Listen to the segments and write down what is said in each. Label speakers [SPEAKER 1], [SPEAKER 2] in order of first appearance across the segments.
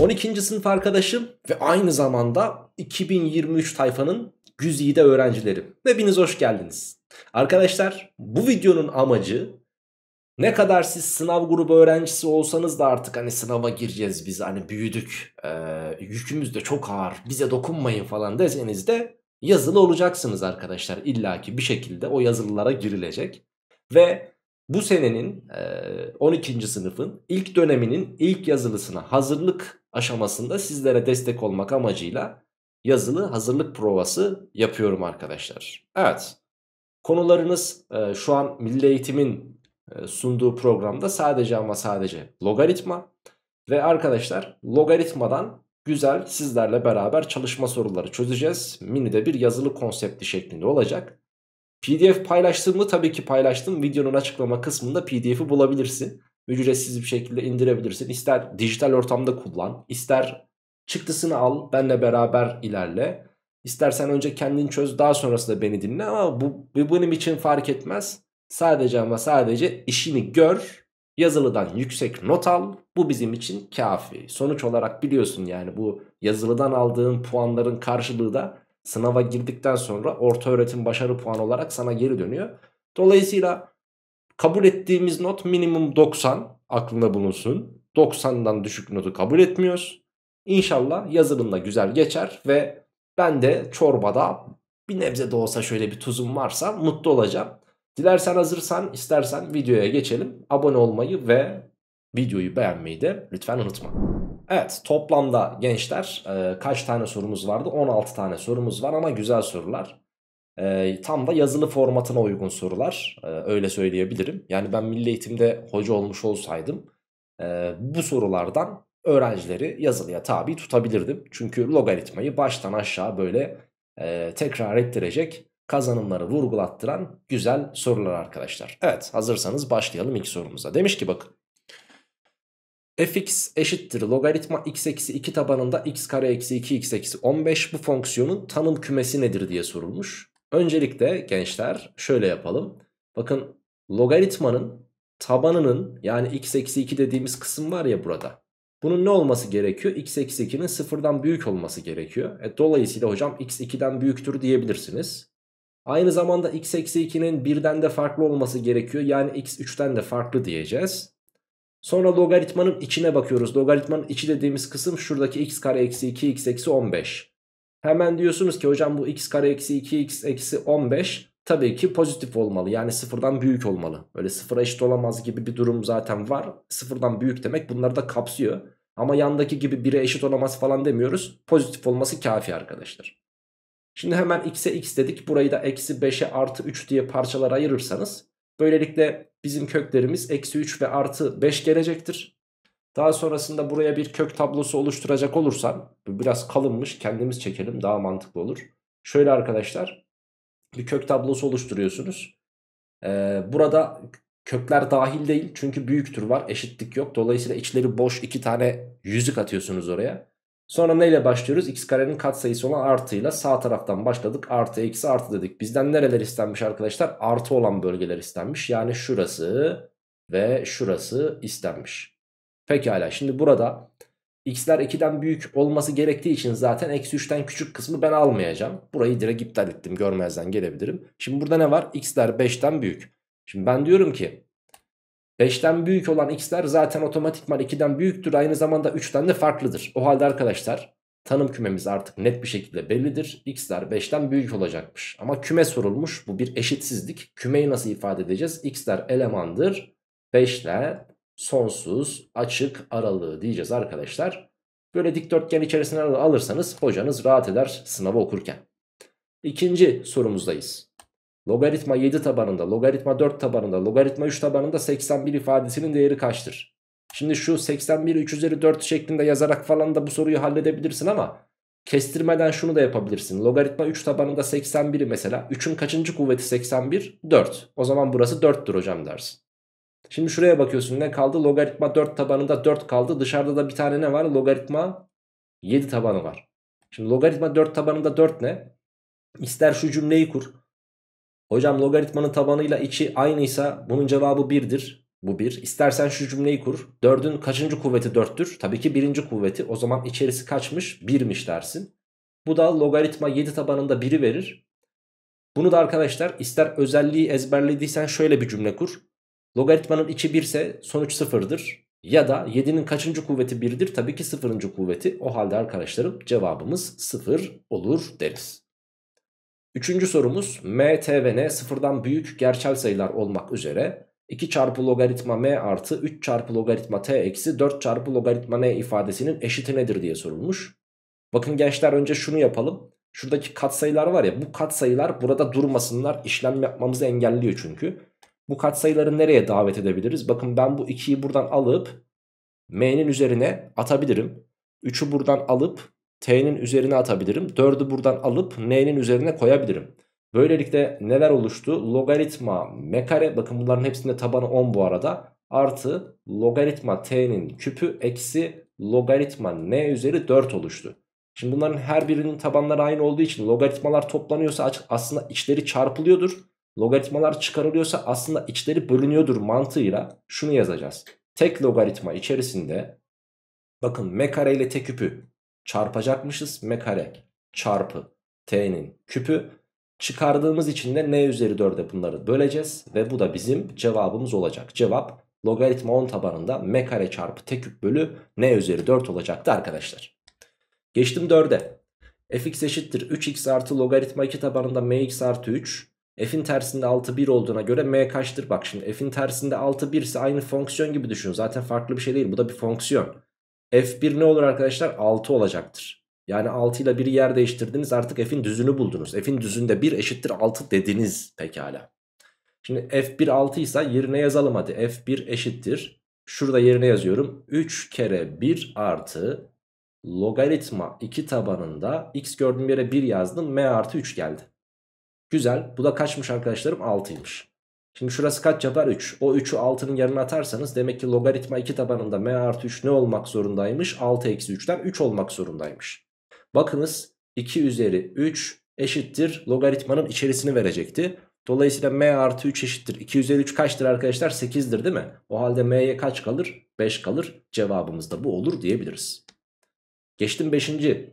[SPEAKER 1] 12. sınıf arkadaşım ve aynı zamanda 2023 tayfanın güzide öğrencilerim. Hepiniz hoş geldiniz. Arkadaşlar bu videonun amacı ne kadar siz sınav grubu öğrencisi olsanız da artık hani sınava gireceğiz biz hani büyüdük ee, yükümüz de çok ağır bize dokunmayın falan deseniz de yazılı olacaksınız arkadaşlar illaki bir şekilde o yazılılara girilecek. Ve bu senenin e, 12. sınıfın ilk döneminin ilk yazılısına hazırlık aşamasında sizlere destek olmak amacıyla yazılı hazırlık provası yapıyorum arkadaşlar. Evet konularınız e, şu an Milli Eğitim'in e, sunduğu programda sadece ama sadece logaritma ve arkadaşlar logaritmadan güzel sizlerle beraber çalışma soruları çözeceğiz. Mini de bir yazılı konsepti şeklinde olacak. PDF paylaştığımı tabii ki paylaştım. Videonun açıklama kısmında pdf'i bulabilirsin. Ücretsiz bir şekilde indirebilirsin. İster dijital ortamda kullan, ister çıktısını al, benle beraber ilerle. İstersen önce kendin çöz, daha sonrasında beni dinle ama bu, bu benim için fark etmez. Sadece ama sadece işini gör, yazılıdan yüksek not al. Bu bizim için kafi. Sonuç olarak biliyorsun yani bu yazılıdan aldığın puanların karşılığı da sınava girdikten sonra orta öğretim başarı puanı olarak sana geri dönüyor. Dolayısıyla kabul ettiğimiz not minimum 90 aklında bulunsun. 90'dan düşük notu kabul etmiyoruz. İnşallah yazılımda güzel geçer ve ben de çorbada bir nebze de olsa şöyle bir tuzum varsa mutlu olacağım. Dilersen hazırsan istersen videoya geçelim. Abone olmayı ve videoyu beğenmeyi de lütfen unutma. Evet toplamda gençler kaç tane sorumuz vardı? 16 tane sorumuz var ama güzel sorular. E, tam da yazılı formatına uygun sorular e, öyle söyleyebilirim. Yani ben milli eğitimde hoca olmuş olsaydım e, bu sorulardan öğrencileri yazılıya tabi tutabilirdim. Çünkü logaritmayı baştan aşağı böyle e, tekrar ettirecek kazanımları vurgulattıran güzel sorular arkadaşlar. Evet hazırsanız başlayalım ilk sorumuza. Demiş ki bakın fx eşittir logaritma x eksi 2 tabanında x kare eksi 2 x eksi 15 bu fonksiyonun tanım kümesi nedir diye sorulmuş. Öncelikle gençler şöyle yapalım. Bakın logaritmanın tabanının yani x eksi 2 dediğimiz kısım var ya burada. Bunun ne olması gerekiyor? x eksi 2'nin sıfırdan büyük olması gerekiyor. E, dolayısıyla hocam x 2'den büyüktür diyebilirsiniz. Aynı zamanda x eksi 2'nin birden de farklı olması gerekiyor. Yani x 3'ten de farklı diyeceğiz. Sonra logaritmanın içine bakıyoruz. Logaritmanın içi dediğimiz kısım şuradaki x kare eksi 2 x eksi 15. Hemen diyorsunuz ki hocam bu x kare eksi 2 x eksi 15 tabii ki pozitif olmalı. Yani sıfırdan büyük olmalı. Öyle sıfıra eşit olamaz gibi bir durum zaten var. Sıfırdan büyük demek bunları da kapsıyor. Ama yandaki gibi 1'e eşit olamaz falan demiyoruz. Pozitif olması kafi arkadaşlar. Şimdi hemen x'e x dedik. Burayı da eksi 5'e artı 3 diye parçalara ayırırsanız Böylelikle bizim köklerimiz eksi 3 ve artı 5 gelecektir. Daha sonrasında buraya bir kök tablosu oluşturacak olursam biraz kalınmış kendimiz çekelim daha mantıklı olur. Şöyle arkadaşlar bir kök tablosu oluşturuyorsunuz. Ee, burada kökler dahil değil çünkü büyüktür var eşitlik yok. Dolayısıyla içleri boş iki tane yüzük atıyorsunuz oraya. Sonra neyle başlıyoruz? x karenin katsayısı olan artıyla sağ taraftan başladık. Artı eksi artı dedik. Bizden nereler istenmiş arkadaşlar? Artı olan bölgeler istenmiş. Yani şurası ve şurası istenmiş. Pekala şimdi burada x'ler 2'den büyük olması gerektiği için zaten eksi 3'ten küçük kısmı ben almayacağım. Burayı direkt iptal ettim görmezden gelebilirim. Şimdi burada ne var? x'ler 5'ten büyük. Şimdi ben diyorum ki 5'ten büyük olan x'ler zaten otomatikman 2'den büyüktür. Aynı zamanda 3'ten de farklıdır. O halde arkadaşlar tanım kümemiz artık net bir şekilde bellidir. x'ler 5'ten büyük olacakmış. Ama küme sorulmuş. Bu bir eşitsizlik. Kümeyi nasıl ifade edeceğiz? x'ler elemandır. 5'ler sonsuz açık aralığı diyeceğiz arkadaşlar. Böyle dikdörtgen içerisine alırsanız hocanız rahat eder sınavı okurken. İkinci sorumuzdayız. Logaritma 7 tabanında, logaritma 4 tabanında, logaritma 3 tabanında 81 ifadesinin değeri kaçtır? Şimdi şu 81 3 üzeri 4 şeklinde yazarak falan da bu soruyu halledebilirsin ama kestirmeden şunu da yapabilirsin. Logaritma 3 tabanında 81'i mesela 3'ün kaçıncı kuvveti 81? 4. O zaman burası 4'tür hocam dersin. Şimdi şuraya bakıyorsun ne kaldı? Logaritma 4 tabanında 4 kaldı. Dışarıda da bir tane ne var? Logaritma 7 tabanı var. Şimdi logaritma 4 tabanında 4 ne? İster şu cümleyi kur. Hocam logaritmanın tabanıyla içi aynıysa bunun cevabı 1'dir. Bu bir. İstersen şu cümleyi kur. 4'ün kaçıncı kuvveti 4'tür? Tabii ki birinci kuvveti. O zaman içerisi kaçmış? 1'miş dersin. Bu da logaritma 7 tabanında 1'i verir. Bunu da arkadaşlar ister özelliği ezberlediysen şöyle bir cümle kur. Logaritmanın içi 1 ise sonuç 0'dır. Ya da 7'nin kaçıncı kuvveti 1'dir? Tabii ki 0. kuvveti. O halde arkadaşlarım cevabımız 0 olur deriz. Üçüncü sorumuz m, t ve n sıfırdan büyük gerçel sayılar olmak üzere 2 çarpı logaritma m artı 3 çarpı logaritma t eksi 4 çarpı logaritma n ifadesinin eşiti nedir diye sorulmuş. Bakın gençler önce şunu yapalım. Şuradaki katsayılar var ya bu katsayılar burada durmasınlar işlem yapmamızı engelliyor çünkü. Bu katsayıları nereye davet edebiliriz? Bakın ben bu 2'yi buradan alıp m'nin üzerine atabilirim. 3'ü buradan alıp t'nin üzerine atabilirim. 4'ü buradan alıp n'nin üzerine koyabilirim. Böylelikle neler oluştu? Logaritma m kare bakın bunların hepsinde tabanı 10 bu arada. Artı logaritma t'nin küpü eksi logaritma n üzeri 4 oluştu. Şimdi bunların her birinin tabanları aynı olduğu için logaritmalar toplanıyorsa aslında içleri çarpılıyordur. Logaritmalar çıkarılıyorsa aslında içleri bölünüyordur mantığıyla şunu yazacağız. Tek logaritma içerisinde bakın m kare ile t küpü çarpacakmışız. m kare çarpı t'nin küpü çıkardığımız için de n üzeri 4'e bunları böleceğiz. Ve bu da bizim cevabımız olacak. Cevap logaritma 10 tabanında m kare çarpı t küp bölü n üzeri 4 olacaktı arkadaşlar. Geçtim 4'e. fx eşittir 3x artı logaritma 2 tabanında mx artı 3. F'in tersinde 6 1 olduğuna göre m kaçtır? Bak şimdi f'in tersinde 6 1 ise aynı fonksiyon gibi düşün. Zaten farklı bir şey değil. Bu da bir fonksiyon. f1 ne olur arkadaşlar? 6 olacaktır. Yani 6 ile 1'i yer değiştirdiniz artık f'in düzünü buldunuz. F'in düzünde 1 eşittir 6 dediniz pekala. Şimdi f1 6 ise yerine yazalım hadi. f1 eşittir. Şurada yerine yazıyorum. 3 kere 1 artı logaritma 2 tabanında x gördüğüm yere 1 yazdım. m artı 3 geldi. Güzel. Bu da kaçmış arkadaşlarım? 6'ymış. Şimdi şurası kaç yapar? 3. O 3'ü 6'nın yanına atarsanız demek ki logaritma 2 tabanında m artı 3 ne olmak zorundaymış? 6 eksi 3'ten 3 olmak zorundaymış. Bakınız 2 üzeri 3 eşittir logaritmanın içerisini verecekti. Dolayısıyla m artı 3 eşittir. 2 üzeri 3 kaçtır arkadaşlar? 8'dir değil mi? O halde m'ye kaç kalır? 5 kalır. Cevabımız da bu olur diyebiliriz. Geçtim 5.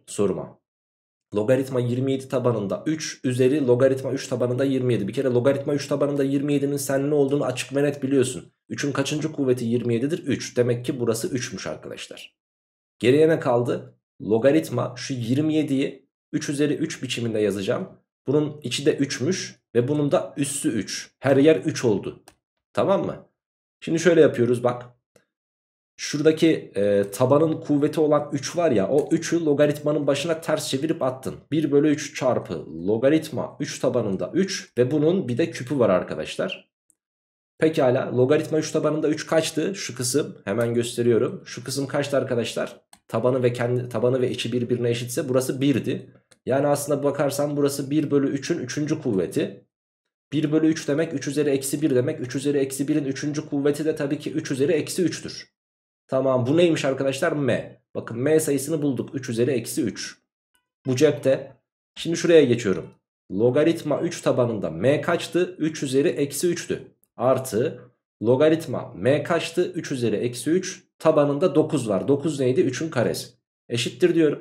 [SPEAKER 1] soruma. Logaritma 27 tabanında 3 üzeri logaritma 3 tabanında 27. Bir kere logaritma 3 tabanında 27'nin sen ne olduğunu açık ve net biliyorsun. 3'ün kaçıncı kuvveti 27'dir? 3. Demek ki burası 3'müş arkadaşlar. Geriye ne kaldı? Logaritma şu 27'yi 3 üzeri 3 biçiminde yazacağım. Bunun içi de 3'müş ve bunun da üssü 3. Her yer 3 oldu. Tamam mı? Şimdi şöyle yapıyoruz bak. Şuradaki e, tabanın kuvveti olan 3 var ya o 3'ü logaritmanın başına ters çevirip attın. 1 bölü 3 çarpı logaritma 3 tabanında 3 ve bunun bir de küpü var arkadaşlar. Pekala logaritma 3 tabanında 3 kaçtı? Şu kısım hemen gösteriyorum. Şu kısım kaçtı arkadaşlar? Tabanı ve kendi tabanı ve içi birbirine eşitse burası 1'di. Yani aslında bakarsan burası 1 bölü 3'ün 3. kuvveti. 1 bölü 3 demek 3 üzeri eksi 1 demek. 3 üzeri eksi 1'in 3. kuvveti de tabii ki 3 üzeri eksi 3'tür. Tamam bu neymiş arkadaşlar? M. Bakın M sayısını bulduk. 3 üzeri eksi 3. Bu cepte. Şimdi şuraya geçiyorum. Logaritma 3 tabanında M kaçtı? 3 üzeri eksi 3'tü. Artı logaritma M kaçtı? 3 üzeri eksi 3. Tabanında 9 var. 9 neydi? 3'ün karesi. Eşittir diyorum.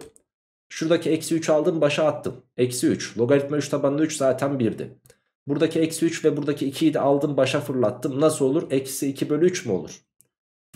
[SPEAKER 1] Şuradaki eksi 3 aldım başa attım. Eksi 3. Logaritma 3 tabanında 3 zaten 1'di. Buradaki eksi 3 ve buradaki 2'yi de aldım başa fırlattım. Nasıl olur? Eksi 2 bölü 3 mü olur?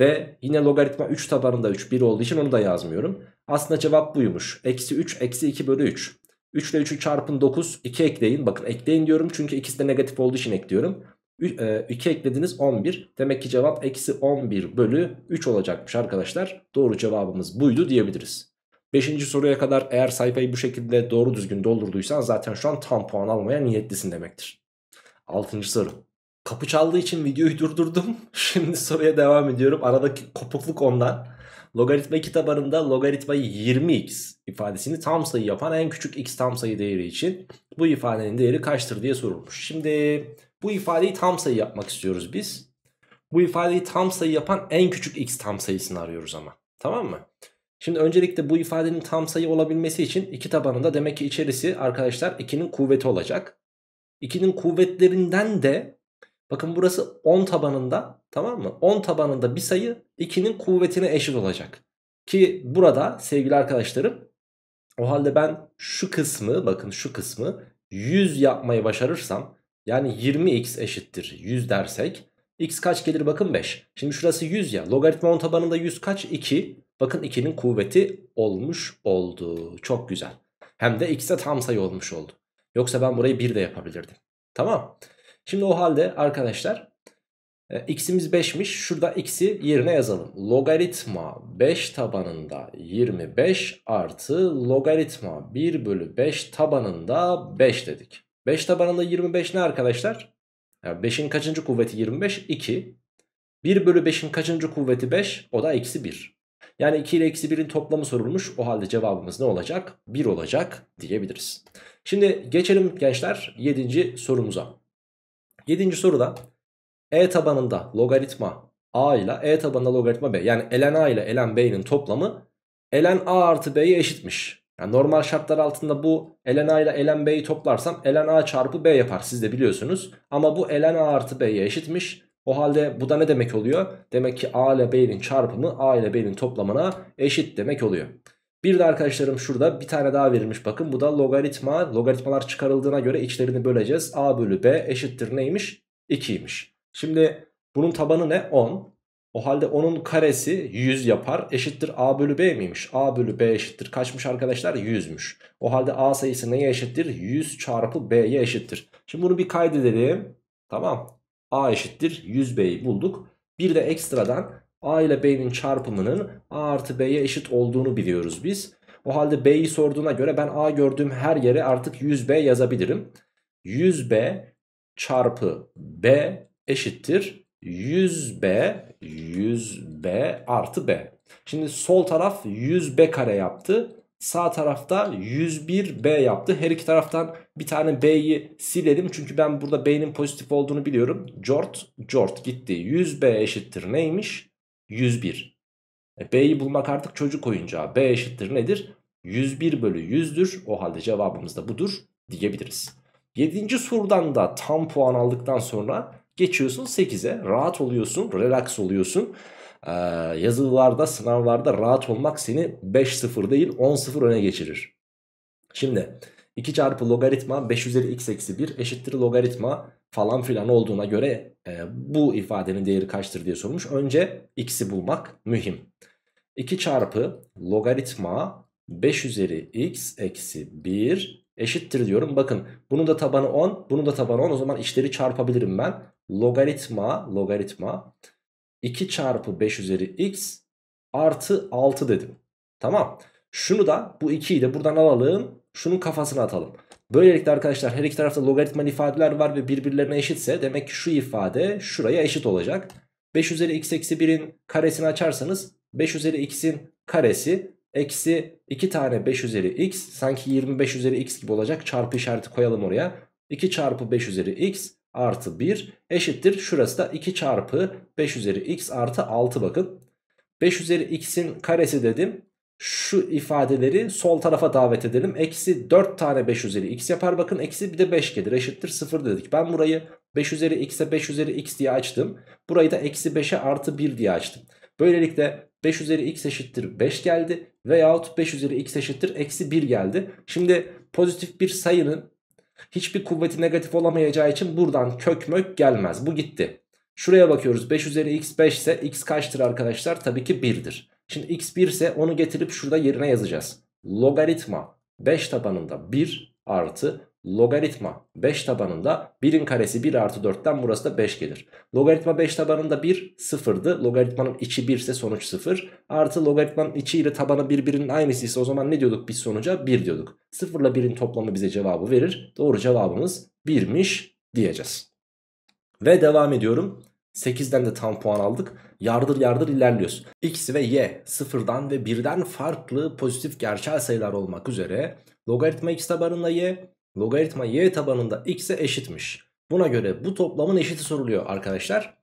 [SPEAKER 1] Ve yine logaritma 3 tabanında 3 1 olduğu için onu da yazmıyorum. Aslında cevap buymuş. Eksi 3 eksi 2 bölü 3. 3 ile 3'ü çarpın 9 2 ekleyin. Bakın ekleyin diyorum çünkü ikisi de negatif olduğu için ekliyorum. 2 e, eklediniz 11. Demek ki cevap eksi 11 bölü 3 olacakmış arkadaşlar. Doğru cevabımız buydu diyebiliriz. 5. soruya kadar eğer sayfayı bu şekilde doğru düzgün doldurduysan zaten şu an tam puan almaya niyetlisin demektir. 6. soru. Kapı çaldığı için videoyu durdurdum. Şimdi soruya devam ediyorum. Aradaki kopukluk ondan. Logaritma 2 tabanında logaritmayı 20x ifadesini tam sayı yapan en küçük x tam sayı değeri için bu ifadenin değeri kaçtır diye sorulmuş. Şimdi bu ifadeyi tam sayı yapmak istiyoruz biz. Bu ifadeyi tam sayı yapan en küçük x tam sayısını arıyoruz ama. Tamam mı? Şimdi öncelikle bu ifadenin tam sayı olabilmesi için 2 tabanında demek ki içerisi arkadaşlar 2'nin kuvveti olacak. 2'nin kuvvetlerinden de Bakın burası 10 tabanında tamam mı? 10 tabanında bir sayı 2'nin kuvvetine eşit olacak. Ki burada sevgili arkadaşlarım o halde ben şu kısmı bakın şu kısmı 100 yapmayı başarırsam yani 20x eşittir 100 dersek x kaç gelir bakın 5. Şimdi şurası 100 ya logaritma 10 tabanında 100 kaç 2 bakın 2'nin kuvveti olmuş oldu çok güzel. Hem de x'e tam sayı olmuş oldu. Yoksa ben burayı 1 de yapabilirdim. Tamam. Şimdi o halde arkadaşlar e, x'imiz 5'miş. Şurada x'i yerine yazalım. Logaritma 5 tabanında 25 artı logaritma 1 bölü 5 tabanında 5 dedik. 5 tabanında 25 ne arkadaşlar? Yani 5'in kaçıncı kuvveti 25? 2. 1 bölü 5'in kaçıncı kuvveti 5? O da eksi 1. Yani 2 ile eksi 1'in toplamı sorulmuş. O halde cevabımız ne olacak? 1 olacak diyebiliriz. Şimdi geçelim gençler 7. sorumuza. 7. soruda e tabanında logaritma a ile e tabanında logaritma b yani ln a ile ln b'nin toplamı ln a artı b'ye eşitmiş. Yani normal şartlar altında bu ln a ile ln b'yi toplarsam ln a çarpı b yapar siz de biliyorsunuz. Ama bu ln a artı b'ye eşitmiş. O halde bu da ne demek oluyor? Demek ki a ile b'nin çarpımı a ile b'nin toplamına eşit demek oluyor. Bir de arkadaşlarım şurada bir tane daha verilmiş bakın bu da logaritma. Logaritmalar çıkarıldığına göre içlerini böleceğiz. a bölü b eşittir neymiş? 2'ymiş. Şimdi bunun tabanı ne? 10. O halde onun karesi 100 yapar. Eşittir a bölü b miymiş? a bölü b eşittir. Kaçmış arkadaşlar? 100'müş. O halde a sayısı neye eşittir? 100 çarpı b'ye eşittir. Şimdi bunu bir kaydedelim. Tamam. a eşittir 100b'yi bulduk. Bir de ekstradan a ile b'nin çarpımının a artı b'ye eşit olduğunu biliyoruz biz. O halde b'yi sorduğuna göre ben a gördüğüm her yere artık 100b yazabilirim. 100b çarpı b eşittir 100b 100b artı b. Şimdi sol taraf 100b kare yaptı. Sağ tarafta 101b yaptı. Her iki taraftan bir tane b'yi silelim. Çünkü ben burada b'nin pozitif olduğunu biliyorum. Jort, jort gitti. 100b eşittir neymiş? 101. E, b'yi bulmak artık çocuk oyuncağı. b eşittir nedir? 101 bölü 100'dür. O halde cevabımız da budur diyebiliriz. 7. sorudan da tam puan aldıktan sonra geçiyorsun 8'e. Rahat oluyorsun, relax oluyorsun. Ee, yazılılarda, sınavlarda rahat olmak seni 5-0 değil 10-0 öne geçirir. Şimdi 2 çarpı logaritma 5 üzeri x eksi 1 eşittir logaritma falan filan olduğuna göre e, bu ifadenin değeri kaçtır diye sormuş. Önce x'i bulmak mühim. 2 çarpı logaritma 5 üzeri x eksi 1 eşittir diyorum. Bakın bunun da tabanı 10 bunun da tabanı 10 o zaman içleri çarpabilirim ben. Logaritma logaritma 2 çarpı 5 üzeri x artı 6 dedim. Tamam. Şunu da bu 2'yi de buradan alalım. Şunun kafasına atalım. Böylelikle arkadaşlar her iki tarafta logaritmal ifadeler var ve birbirlerine eşitse demek ki şu ifade şuraya eşit olacak. 5 üzeri x eksi 1'in karesini açarsanız 5 üzeri x'in karesi eksi 2 tane 5 üzeri x sanki 25 üzeri x gibi olacak çarpı işareti koyalım oraya. 2 çarpı 5 üzeri x artı 1 eşittir. Şurası da 2 çarpı 5 üzeri x artı 6 bakın. 5 üzeri x'in karesi dedim. Şu ifadeleri sol tarafa davet edelim. Eksi 4 tane 5 üzeri x yapar. Bakın eksi bir de 5 gelir. Eşittir 0 dedik. Ben burayı 5 üzeri x'e 5 üzeri x diye açtım. Burayı da eksi 5'e artı 1 diye açtım. Böylelikle 5 üzeri x eşittir 5 geldi. Veyahut 5 üzeri x eşittir eksi 1 geldi. Şimdi pozitif bir sayının hiçbir kuvveti negatif olamayacağı için buradan kök mök gelmez. Bu gitti. Şuraya bakıyoruz 5 üzeri x 5 ise x kaçtır arkadaşlar? Tabii ki 1'dir. Şimdi x 1 ise onu getirip şurada yerine yazacağız. Logaritma 5 tabanında 1 artı logaritma 5 tabanında 1'in karesi 1 artı 4'ten burası da 5 gelir. Logaritma 5 tabanında 1 sıfırdı. Logaritmanın içi 1 ise sonuç 0. Artı logaritmanın içi ile tabanı birbirinin aynısı ise o zaman ne diyorduk biz sonuca? 1 diyorduk. 0 ile 1'in toplamı bize cevabı verir. Doğru cevabımız 1'miş diyeceğiz. Ve devam ediyorum. 8'den de tam puan aldık. Yardır yardır ilerliyoruz. X ve Y sıfırdan ve 1'den farklı pozitif gerçel sayılar olmak üzere logaritma x tabanında y, logaritma y tabanında x'e eşitmiş. Buna göre bu toplamın eşiti soruluyor arkadaşlar.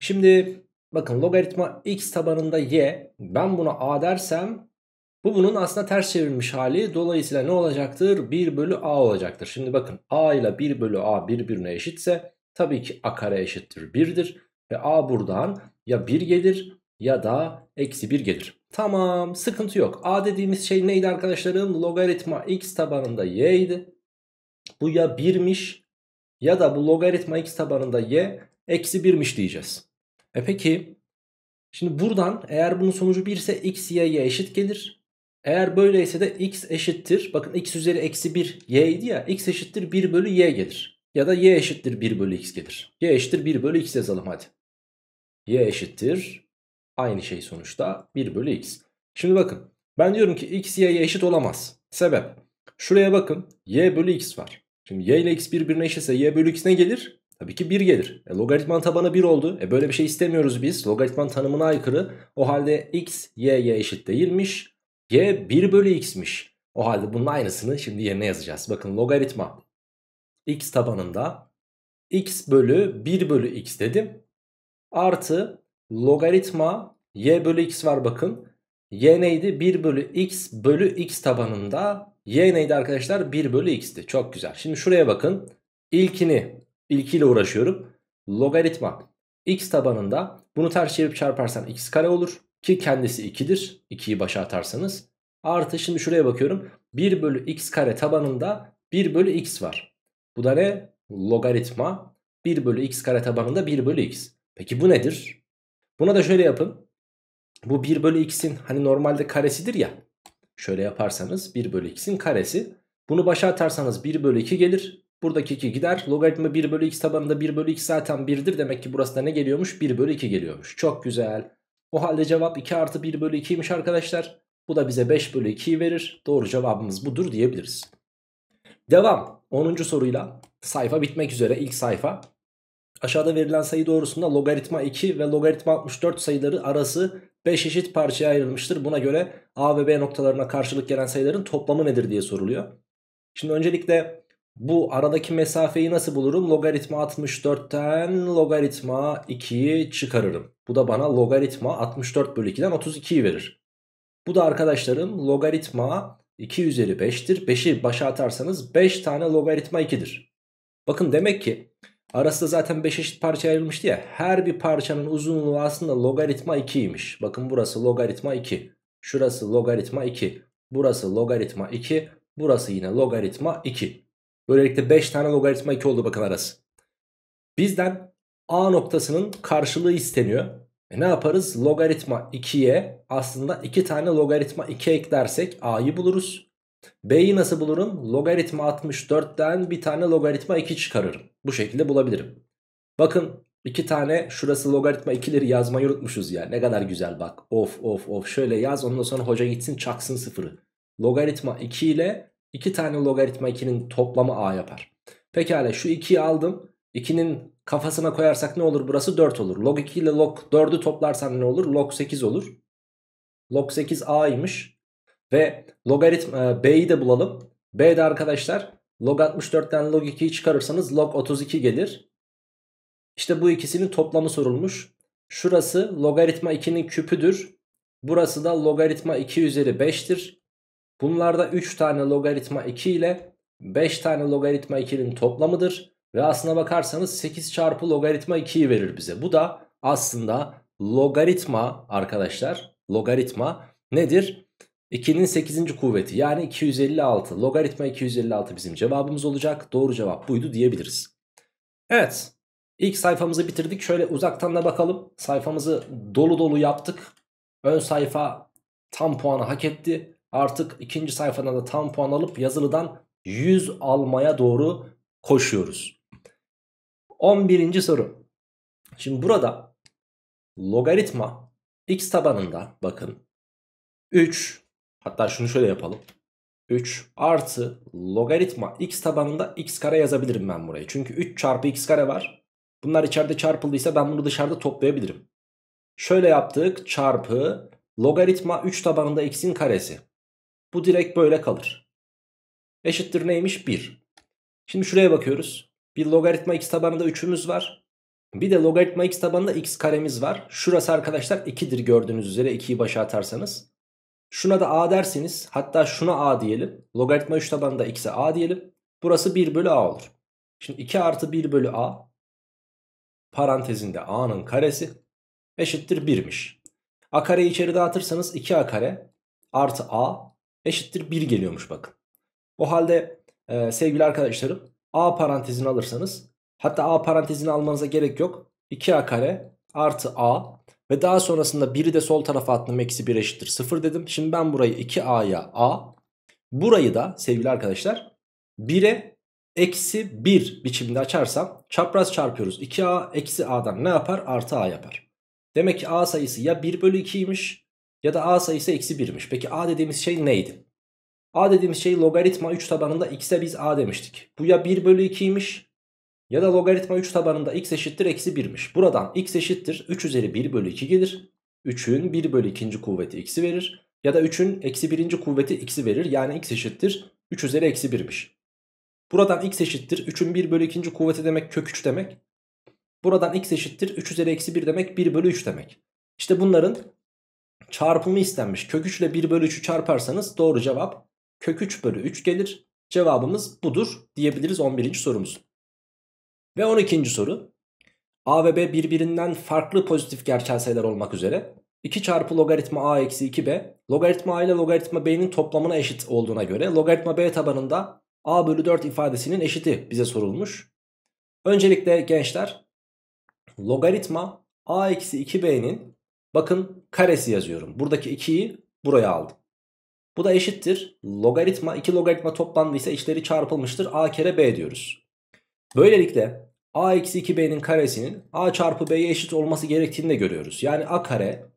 [SPEAKER 1] Şimdi bakın logaritma x tabanında y ben buna a dersem bu bunun aslında ters çevrilmiş hali. Dolayısıyla ne olacaktır? 1 bölü a olacaktır. Şimdi bakın a ile 1 bölü a birbirine eşitse Tabii ki a kare eşittir 1'dir. Ve a buradan ya 1 gelir ya da eksi 1 gelir. Tamam sıkıntı yok. A dediğimiz şey neydi arkadaşlarım? Logaritma x tabanında y idi. Bu ya 1'miş ya da bu logaritma x tabanında y eksi 1'miş diyeceğiz. E peki şimdi buradan eğer bunun sonucu 1 ise x y'ye eşit gelir. Eğer böyleyse de x eşittir. Bakın x üzeri eksi 1 y idi ya. x eşittir 1 bölü y gelir. Ya da y eşittir 1 bölü x gelir. y eşittir 1 bölü x yazalım hadi. y eşittir aynı şey sonuçta 1 bölü x. Şimdi bakın ben diyorum ki x y'ye eşit olamaz. Sebep şuraya bakın y bölü x var. Şimdi y ile x birbirine eşitse y bölü x ne gelir? Tabii ki 1 gelir. E, logaritman tabanı 1 oldu. E, böyle bir şey istemiyoruz biz. Logaritman tanımına aykırı. O halde x y'ye eşit değilmiş. y 1 bölü x'miş. O halde bunun aynısını şimdi yerine yazacağız. Bakın logaritma x tabanında x bölü 1 bölü x dedim. Artı logaritma y bölü x var bakın. y neydi? 1 bölü x bölü x tabanında y neydi arkadaşlar? 1 bölü x'ti. Çok güzel. Şimdi şuraya bakın. İlkini, ilkiyle uğraşıyorum. Logaritma x tabanında bunu ters çevirip çarparsan x kare olur. Ki kendisi 2'dir. 2'yi başa atarsanız. Artı şimdi şuraya bakıyorum. 1 bölü x kare tabanında 1 bölü x var. Bu da ne? Logaritma 1 bölü x kare tabanında 1 bölü x. Peki bu nedir? Buna da şöyle yapın. Bu 1 bölü x'in hani normalde karesidir ya. Şöyle yaparsanız 1 bölü x'in karesi. Bunu başa atarsanız 1 bölü 2 gelir. Buradaki 2 gider. Logaritma 1 bölü x tabanında 1 bölü x zaten 1'dir. Demek ki burası da ne geliyormuş? 1 bölü 2 geliyormuş. Çok güzel. O halde cevap 2 artı 1 bölü 2'ymiş arkadaşlar. Bu da bize 5 bölü 2'yi verir. Doğru cevabımız budur diyebiliriz. Devam. 10. soruyla sayfa bitmek üzere ilk sayfa. Aşağıda verilen sayı doğrusunda logaritma 2 ve logaritma 64 sayıları arası 5 eşit parçaya ayrılmıştır. Buna göre A ve B noktalarına karşılık gelen sayıların toplamı nedir diye soruluyor. Şimdi öncelikle bu aradaki mesafeyi nasıl bulurum? Logaritma 64'ten logaritma 2'yi çıkarırım. Bu da bana logaritma 64 bölü 2'den 32'yi verir. Bu da arkadaşlarım logaritma 2 üzeri 5'tir. 5'i başa atarsanız 5 tane logaritma 2'dir. Bakın demek ki arası da zaten 5 eşit parçaya ayrılmıştı ya. Her bir parçanın uzunluğu aslında logaritma 2'ymiş. Bakın burası logaritma 2. Şurası logaritma 2. Burası logaritma 2. Burası yine logaritma 2. Böylelikle 5 tane logaritma 2 oldu bakın arası. Bizden A noktasının karşılığı isteniyor. E ne yaparız? Logaritma 2'ye aslında 2 tane logaritma 2 eklersek A'yı buluruz. B'yi nasıl bulurum? Logaritma 64'ten bir tane logaritma 2 çıkarırım. Bu şekilde bulabilirim. Bakın 2 tane şurası logaritma 2'leri yazmayı unutmuşuz ya. Ne kadar güzel bak. Of of of şöyle yaz ondan sonra hoca gitsin çaksın sıfırı. Logaritma 2 ile 2 tane logaritma 2'nin toplamı A yapar. Pekala şu 2'yi aldım. 2'nin kafasına koyarsak ne olur? Burası 4 olur. Log 2 ile log 4'ü toplarsan ne olur? Log 8 olur. Log 8 A'ymış. Ve logaritma e, B'yi de bulalım. B'de arkadaşlar log 64'ten log 2'yi çıkarırsanız log 32 gelir. İşte bu ikisinin toplamı sorulmuş. Şurası logaritma 2'nin küpüdür. Burası da logaritma 2 üzeri 5'tir. Bunlarda 3 tane logaritma 2 ile 5 tane logaritma 2'nin toplamıdır. Ve aslına bakarsanız 8 çarpı logaritma 2'yi verir bize. Bu da aslında logaritma arkadaşlar. Logaritma nedir? 2'nin 8. kuvveti yani 256. Logaritma 256 bizim cevabımız olacak. Doğru cevap buydu diyebiliriz. Evet. İlk sayfamızı bitirdik. Şöyle uzaktan da bakalım. Sayfamızı dolu dolu yaptık. Ön sayfa tam puanı hak etti. Artık ikinci sayfadan da tam puan alıp yazılıdan 100 almaya doğru koşuyoruz. 11. soru. Şimdi burada logaritma x tabanında bakın 3 hatta şunu şöyle yapalım. 3 artı logaritma x tabanında x kare yazabilirim ben burayı. Çünkü 3 çarpı x kare var. Bunlar içeride çarpıldıysa ben bunu dışarıda toplayabilirim. Şöyle yaptık çarpı logaritma 3 tabanında x'in karesi. Bu direkt böyle kalır. Eşittir neymiş? 1. Şimdi şuraya bakıyoruz. Bir logaritma x tabanında 3'ümüz var. Bir de logaritma x tabanında x karemiz var. Şurası arkadaşlar 2'dir gördüğünüz üzere 2'yi başa atarsanız. Şuna da a derseniz hatta şuna a diyelim. Logaritma 3 tabanında x'e a diyelim. Burası 1 bölü a olur. Şimdi 2 artı 1 bölü a parantezinde a'nın karesi eşittir 1'miş. A kareyi içeri dağıtırsanız 2a kare artı a eşittir 1 geliyormuş bakın. O halde e, sevgili arkadaşlarım a parantezini alırsanız hatta a parantezini almanıza gerek yok. 2a kare artı a ve daha sonrasında 1'i de sol tarafa attım eksi 1 eşittir 0 dedim. Şimdi ben burayı 2a'ya a burayı da sevgili arkadaşlar 1'e eksi 1 biçimde açarsam çapraz çarpıyoruz. 2a eksi a'dan ne yapar? Artı a yapar. Demek ki a sayısı ya 1 bölü 2'ymiş ya da a sayısı eksi 1'miş. Peki a dediğimiz şey neydi? A dediğimiz şey logaritma 3 tabanında x'e biz a demiştik. Bu ya 1 bölü 2'ymiş ya da logaritma 3 tabanında x eşittir eksi 1'miş. Buradan x eşittir 3 üzeri 1 bölü 2 gelir. 3'ün 1 bölü 2. kuvveti x'i verir. Ya da 3'ün eksi 1. kuvveti x'i verir. Yani x eşittir 3 üzeri eksi 1'miş. Buradan x eşittir 3'ün 1 bölü 2. kuvveti demek kök 3 demek. Buradan x eşittir 3 üzeri eksi 1 demek 1 bölü 3 demek. İşte bunların çarpımı istenmiş. Kök 3 ile 1 bölü 3'ü çarparsanız doğru cevap kök 3 bölü 3 gelir. Cevabımız budur diyebiliriz 11. sorumuz. Ve 12. soru. A ve B birbirinden farklı pozitif gerçel sayılar olmak üzere 2 çarpı logaritma a eksi 2b logaritma a ile logaritma b'nin toplamına eşit olduğuna göre logaritma b tabanında a bölü 4 ifadesinin eşiti bize sorulmuş. Öncelikle gençler logaritma a eksi 2b'nin bakın karesi yazıyorum. Buradaki 2'yi buraya aldım. Bu da eşittir. Logaritma 2 logaritma toplandıysa içleri çarpılmıştır. a kere b diyoruz. Böylelikle a eksi 2b'nin karesinin a çarpı b'ye eşit olması gerektiğini de görüyoruz. Yani a kare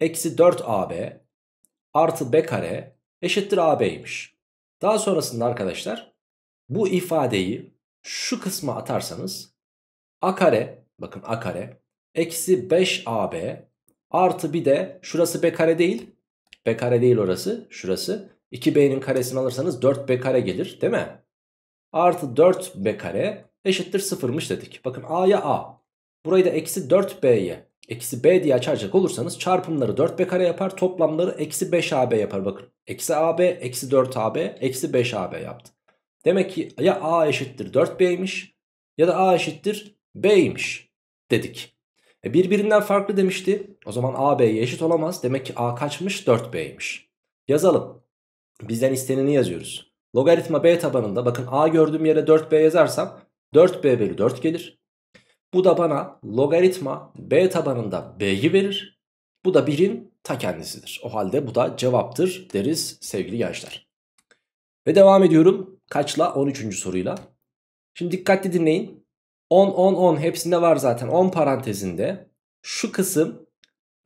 [SPEAKER 1] eksi 4ab artı b kare eşittir ab'ymiş. Daha sonrasında arkadaşlar bu ifadeyi şu kısma atarsanız a kare bakın a kare eksi 5ab artı bir de şurası b kare değil b kare değil orası şurası 2b'nin karesini alırsanız 4b kare gelir değil mi? Artı 4b kare eşittir sıfırmış dedik. Bakın a'ya a. Burayı da eksi 4b'ye eksi b diye açacak olursanız çarpımları 4b kare yapar. Toplamları eksi 5ab yapar. Bakın eksi ab eksi 4ab eksi 5ab yaptı. Demek ki ya a eşittir 4b'ymiş ya da a eşittir b'ymiş dedik. E birbirinden farklı demişti. O zaman a b'ye eşit olamaz. Demek ki a kaçmış 4b'ymiş. Yazalım. Bizden isteneni yazıyoruz. Logaritma b tabanında bakın a gördüğüm yere 4b yazarsam 4b bölü 4 gelir. Bu da bana logaritma b tabanında b'yi verir. Bu da 1'in ta kendisidir. O halde bu da cevaptır deriz sevgili gençler. Ve devam ediyorum. Kaçla? 13. soruyla. Şimdi dikkatli dinleyin. 10, 10, 10 hepsinde var zaten. 10 parantezinde şu kısım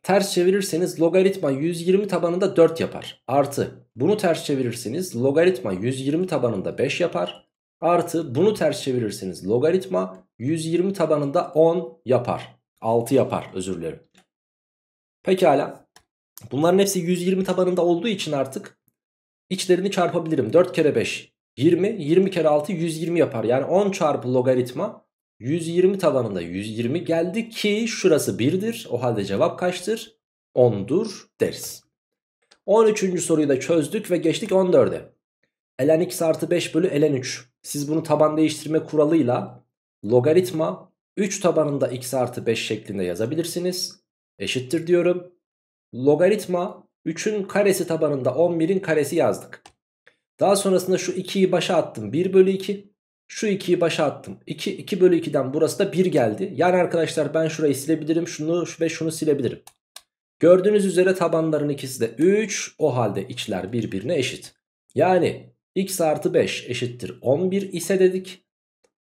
[SPEAKER 1] ters çevirirseniz logaritma 120 tabanında 4 yapar. Artı bunu ters çevirirseniz logaritma 120 tabanında 5 yapar. Artı bunu ters çevirirseniz logaritma 120 tabanında 10 yapar. 6 yapar özür dilerim. Pekala. Bunların hepsi 120 tabanında olduğu için artık içlerini çarpabilirim. 4 kere 5 20. 20 kere 6 120 yapar. Yani 10 çarpı logaritma 120 tabanında 120 geldi ki şurası 1'dir. O halde cevap kaçtır? 10'dur deriz. 13. soruyu da çözdük ve geçtik 14'e. ln x artı 5 bölü ln 3. Siz bunu taban değiştirme kuralıyla logaritma 3 tabanında x artı 5 şeklinde yazabilirsiniz. Eşittir diyorum. Logaritma 3'ün karesi tabanında 11'in karesi yazdık. Daha sonrasında şu 2'yi başa attım 1 bölü 2. Şu 2'yi başa attım 2, 2 bölü 2'den burası da 1 geldi. Yani arkadaşlar ben şurayı silebilirim şunu ve şunu silebilirim. Gördüğünüz üzere tabanların ikisi de 3 o halde içler birbirine eşit. Yani x artı 5 eşittir 11 ise dedik.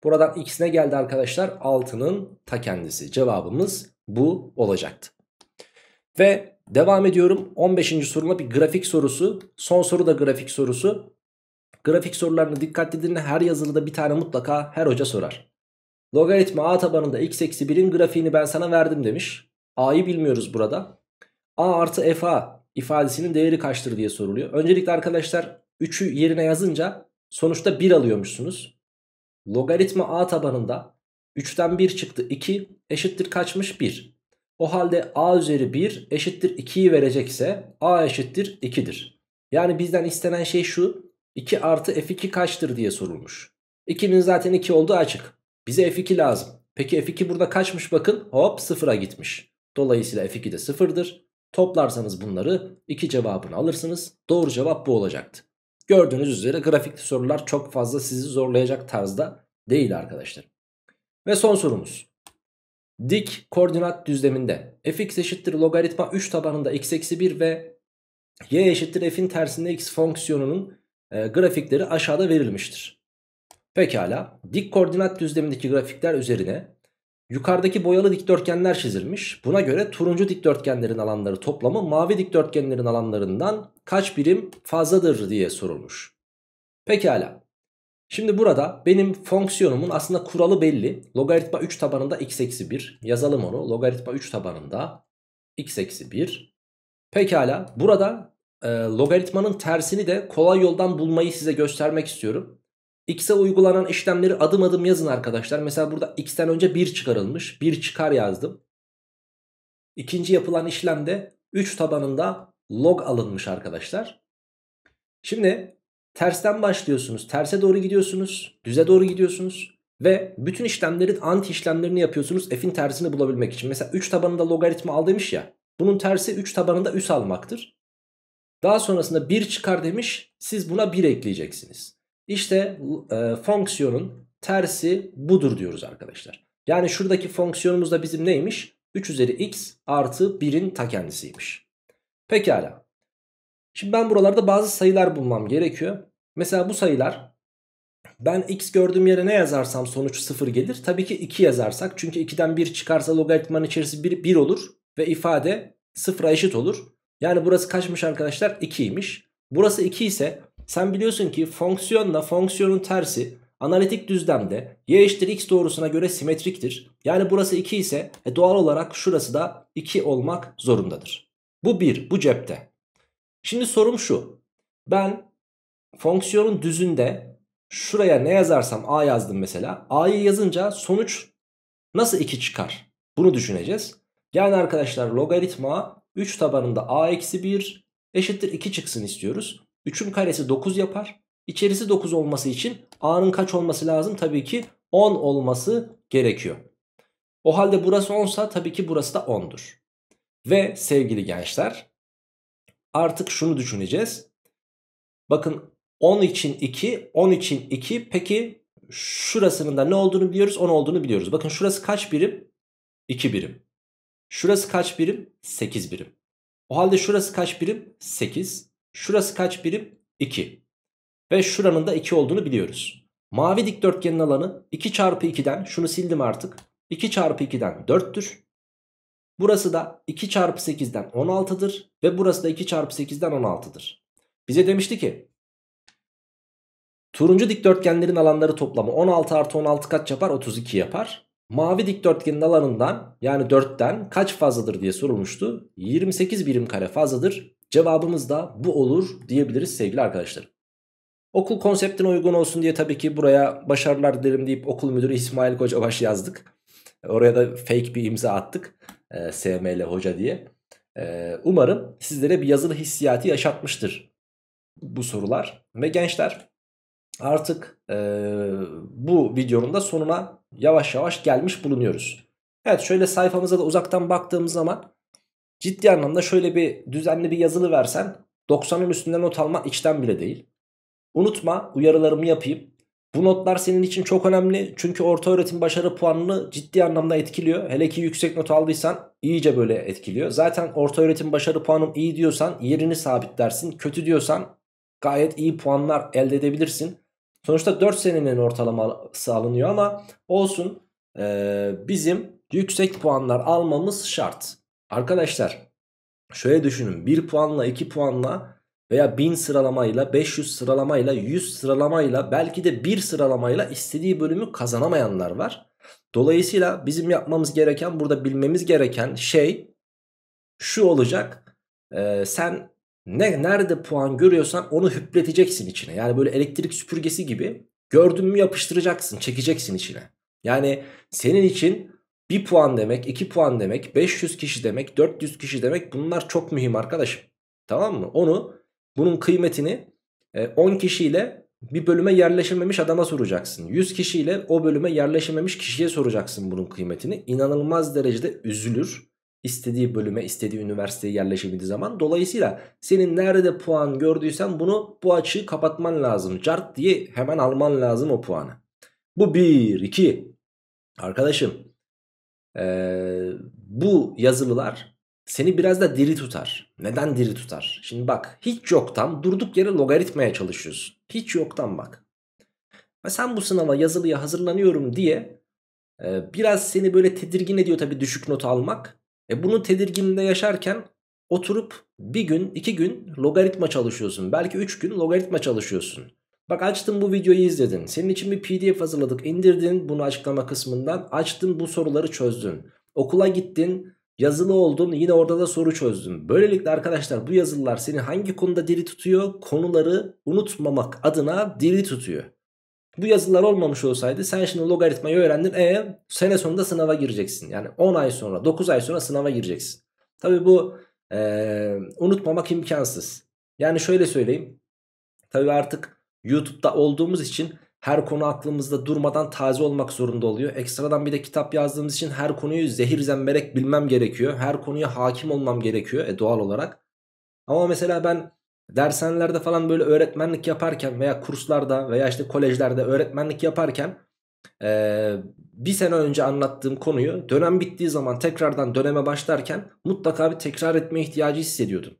[SPEAKER 1] Buradan x ne geldi arkadaşlar? 6'nın ta kendisi. Cevabımız bu olacaktı. Ve devam ediyorum 15. soruma bir grafik sorusu. Son soru da grafik sorusu. Grafik sorularını dikkatli dinle her yazılıda bir tane mutlaka her hoca sorar. Logaritma a tabanında x eksi 1'in grafiğini ben sana verdim demiş. a'yı bilmiyoruz burada. a artı fa ifadesinin değeri kaçtır diye soruluyor. Öncelikle arkadaşlar 3'ü yerine yazınca sonuçta 1 alıyormuşsunuz. Logaritma a tabanında 3'ten 1 çıktı 2 eşittir kaçmış 1. O halde a üzeri 1 eşittir 2'yi verecekse a eşittir 2'dir. Yani bizden istenen şey şu 2 artı f2 kaçtır diye sorulmuş. 2'nin zaten 2 olduğu açık. Bize f2 lazım. Peki F2 burada kaçmış bakın hop sıfıra gitmiş. Dolayısıyla F2 de sıfırdır. Toplarsanız bunları iki cevabını alırsınız. Doğru cevap bu olacaktı. Gördüğünüz üzere grafikli sorular çok fazla sizi zorlayacak tarzda değil arkadaşlar. Ve son sorumuz. Dik koordinat düzleminde fx eşittir logaritma 3 tabanında x eksi 1 ve y eşittir f'in tersinde x fonksiyonunun e, grafikleri aşağıda verilmiştir. Pekala dik koordinat düzlemindeki grafikler üzerine yukarıdaki boyalı dikdörtgenler çizilmiş. Buna göre turuncu dikdörtgenlerin alanları toplamı mavi dikdörtgenlerin alanlarından kaç birim fazladır diye sorulmuş. Pekala. Şimdi burada benim fonksiyonumun aslında kuralı belli. Logaritma 3 tabanında x eksi 1. Yazalım onu. Logaritma 3 tabanında x eksi 1. Pekala. Burada e, logaritmanın tersini de kolay yoldan bulmayı size göstermek istiyorum. X'e uygulanan işlemleri adım adım yazın arkadaşlar. Mesela burada x'ten önce 1 çıkarılmış. 1 çıkar yazdım. İkinci yapılan işlemde 3 tabanında log alınmış arkadaşlar. Şimdi tersten başlıyorsunuz. Terse doğru gidiyorsunuz. Düze doğru gidiyorsunuz. Ve bütün işlemlerin anti işlemlerini yapıyorsunuz f'in tersini bulabilmek için. Mesela 3 tabanında logaritma al demiş ya. Bunun tersi 3 tabanında üs almaktır. Daha sonrasında 1 çıkar demiş. Siz buna 1 ekleyeceksiniz. İşte e, fonksiyonun tersi budur diyoruz arkadaşlar. Yani şuradaki fonksiyonumuz da bizim neymiş? 3 üzeri x artı 1'in ta kendisiymiş. Pekala. Şimdi ben buralarda bazı sayılar bulmam gerekiyor. Mesela bu sayılar ben x gördüğüm yere ne yazarsam sonuç 0 gelir. Tabii ki 2 yazarsak çünkü 2'den 1 çıkarsa logaritmanın içerisi 1, 1 olur ve ifade 0'a eşit olur. Yani burası kaçmış arkadaşlar? 2'ymiş. Burası 2 ise sen biliyorsun ki fonksiyonla fonksiyonun tersi analitik düzlemde y eşittir x doğrusuna göre simetriktir. Yani burası 2 ise e doğal olarak şurası da 2 olmak zorundadır. Bu 1 bu cepte. Şimdi sorum şu. Ben fonksiyonun düzünde şuraya ne yazarsam a yazdım mesela. a'yı yazınca sonuç nasıl 2 çıkar? Bunu düşüneceğiz. Yani arkadaşlar logaritma 3 tabanında a eksi 1 eşittir 2 çıksın istiyoruz. 3'ün karesi 9 yapar. İçerisi 9 olması için a'nın kaç olması lazım? Tabii ki 10 olması gerekiyor. O halde burası 10 sa tabii ki burası da 10'dur. Ve sevgili gençler artık şunu düşüneceğiz. Bakın 10 için 2, 10 için 2. Peki şurasının da ne olduğunu biliyoruz, 10 olduğunu biliyoruz. Bakın şurası kaç birim? 2 birim. Şurası kaç birim? 8 birim. O halde şurası kaç birim? 8. Şurası kaç birim? 2. Ve şuranın da 2 olduğunu biliyoruz. Mavi dikdörtgenin alanı 2 çarpı 2'den şunu sildim artık. 2 çarpı 2'den 4'tür. Burası da 2 çarpı 8'den 16'dır. Ve burası da 2 çarpı 8'den 16'dır. Bize demişti ki turuncu dikdörtgenlerin alanları toplamı 16 artı 16 kaç yapar? 32 yapar. Mavi dikdörtgenin alanından yani 4'ten kaç fazladır diye sorulmuştu. 28 birim kare fazladır. Cevabımız da bu olur diyebiliriz sevgili arkadaşlar. Okul konseptine uygun olsun diye tabii ki buraya başarılar dilerim deyip okul müdürü İsmail Kocabaş yazdık. Oraya da fake bir imza attık. E, SML hoca diye. E, umarım sizlere bir yazılı hissiyatı yaşatmıştır bu sorular. Ve gençler artık e, bu videonun da sonuna yavaş yavaş gelmiş bulunuyoruz. Evet şöyle sayfamıza da uzaktan baktığımız zaman ciddi anlamda şöyle bir düzenli bir yazılı versen 90'ın üstünde not alma içten bile değil. Unutma uyarılarımı yapayım. Bu notlar senin için çok önemli. Çünkü orta öğretim başarı puanını ciddi anlamda etkiliyor. Hele ki yüksek not aldıysan iyice böyle etkiliyor. Zaten orta öğretim başarı puanım iyi diyorsan yerini sabitlersin. Kötü diyorsan gayet iyi puanlar elde edebilirsin. Sonuçta 4 senenin ortalaması alınıyor ama olsun ee, bizim yüksek puanlar almamız şart. Arkadaşlar şöyle düşünün 1 puanla 2 puanla veya 1000 sıralamayla 500 sıralamayla 100 sıralamayla belki de 1 sıralamayla istediği bölümü kazanamayanlar var. Dolayısıyla bizim yapmamız gereken burada bilmemiz gereken şey şu olacak. Ee, sen ne nerede puan görüyorsan onu hüpleteceksin içine. Yani böyle elektrik süpürgesi gibi gördün mü yapıştıracaksın, çekeceksin içine. Yani senin için 1 puan demek, 2 puan demek, 500 kişi demek, 400 kişi demek bunlar çok mühim arkadaşım. Tamam mı? Onu bunun kıymetini 10 e, kişiyle bir bölüme yerleşememiş adama soracaksın. 100 kişiyle o bölüme yerleşememiş kişiye soracaksın bunun kıymetini. İnanılmaz derecede üzülür. İstediği bölüme, istediği üniversiteye yerleşebildiği zaman. Dolayısıyla senin nerede puan gördüysen bunu bu açığı kapatman lazım. Cart diye hemen alman lazım o puanı. Bu 1, 2. Arkadaşım ee, bu yazılılar seni biraz da diri tutar. Neden diri tutar? Şimdi bak hiç yoktan durduk yere logaritmaya çalışıyorsun. Hiç yoktan bak. Ve sen bu sınava yazılıya hazırlanıyorum diye biraz seni böyle tedirgin ediyor tabii düşük not almak. E bunun tedirginliğinde yaşarken oturup bir gün iki gün logaritma çalışıyorsun. Belki üç gün logaritma çalışıyorsun. Bak açtın bu videoyu izledin. Senin için bir pdf hazırladık. indirdin bunu açıklama kısmından. Açtın bu soruları çözdün. Okula gittin. Yazılı oldun yine orada da soru çözdün. Böylelikle arkadaşlar bu yazılılar seni hangi konuda diri tutuyor? Konuları unutmamak adına diri tutuyor. Bu yazılar olmamış olsaydı sen şimdi logaritmayı öğrendin. E sene sonunda sınava gireceksin. Yani 10 ay sonra 9 ay sonra sınava gireceksin. Tabi bu e, unutmamak imkansız. Yani şöyle söyleyeyim. Tabi artık YouTube'da olduğumuz için her konu aklımızda durmadan taze olmak zorunda oluyor. Ekstradan bir de kitap yazdığımız için her konuyu zehir zemberek bilmem gerekiyor. Her konuya hakim olmam gerekiyor e, doğal olarak. Ama mesela ben dershanelerde falan böyle öğretmenlik yaparken veya kurslarda veya işte kolejlerde öğretmenlik yaparken ee, bir sene önce anlattığım konuyu dönem bittiği zaman tekrardan döneme başlarken mutlaka bir tekrar etme ihtiyacı hissediyordum.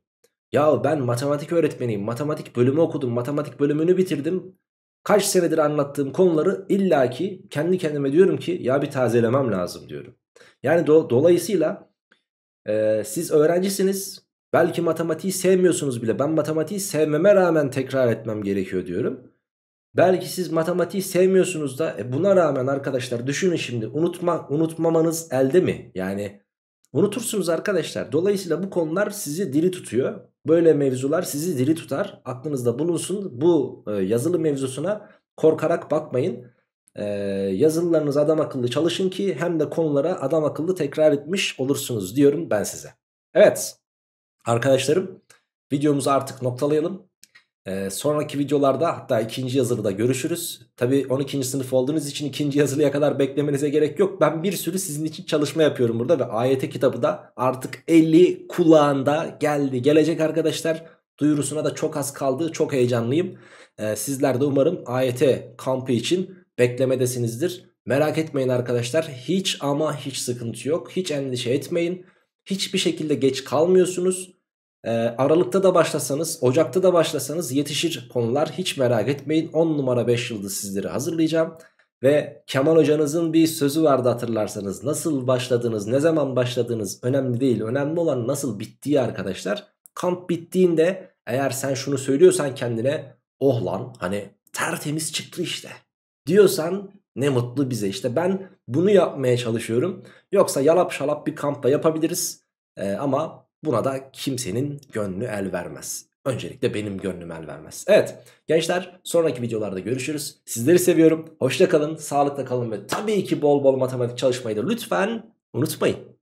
[SPEAKER 1] Ya ben matematik öğretmeniyim. Matematik bölümü okudum. Matematik bölümünü bitirdim. Kaç senedir anlattığım konuları illaki kendi kendime diyorum ki ya bir tazelemem lazım diyorum. Yani do dolayısıyla e, siz öğrencisiniz. Belki matematiği sevmiyorsunuz bile. Ben matematiği sevmeme rağmen tekrar etmem gerekiyor diyorum. Belki siz matematiği sevmiyorsunuz da e, buna rağmen arkadaşlar düşünün şimdi unutma, unutmamanız elde mi? Yani unutursunuz arkadaşlar. Dolayısıyla bu konular sizi diri tutuyor. Böyle mevzular sizi diri tutar. Aklınızda bulunsun. Bu e, yazılı mevzusuna korkarak bakmayın. E, yazılılarınız adam akıllı çalışın ki hem de konulara adam akıllı tekrar etmiş olursunuz diyorum ben size. Evet arkadaşlarım videomuzu artık noktalayalım. Ee, sonraki videolarda hatta ikinci yazılıda görüşürüz. Tabi 12. sınıf olduğunuz için ikinci yazılıya kadar beklemenize gerek yok. Ben bir sürü sizin için çalışma yapıyorum burada ve AYT kitabı da artık 50 kulağında geldi. Gelecek arkadaşlar duyurusuna da çok az kaldı. Çok heyecanlıyım. Ee, sizler de umarım AYT kampı için beklemedesinizdir. Merak etmeyin arkadaşlar. Hiç ama hiç sıkıntı yok. Hiç endişe etmeyin. Hiçbir şekilde geç kalmıyorsunuz. Ee, Aralıkta da başlasanız, Ocak'ta da başlasanız yetişir konular. Hiç merak etmeyin. 10 numara 5 yıldız sizleri hazırlayacağım. Ve Kemal hocanızın bir sözü vardı hatırlarsanız. Nasıl başladınız, ne zaman başladınız önemli değil. Önemli olan nasıl bittiği arkadaşlar. Kamp bittiğinde eğer sen şunu söylüyorsan kendine oh lan hani tertemiz çıktı işte diyorsan ne mutlu bize işte ben bunu yapmaya çalışıyorum. Yoksa yalap şalap bir kampta yapabiliriz ee, ama Buna da kimsenin gönlü el vermez. Öncelikle benim gönlüm el vermez. Evet gençler sonraki videolarda görüşürüz. Sizleri seviyorum. Hoşça kalın, sağlıkla kalın ve tabii ki bol bol matematik çalışmayı da lütfen unutmayın.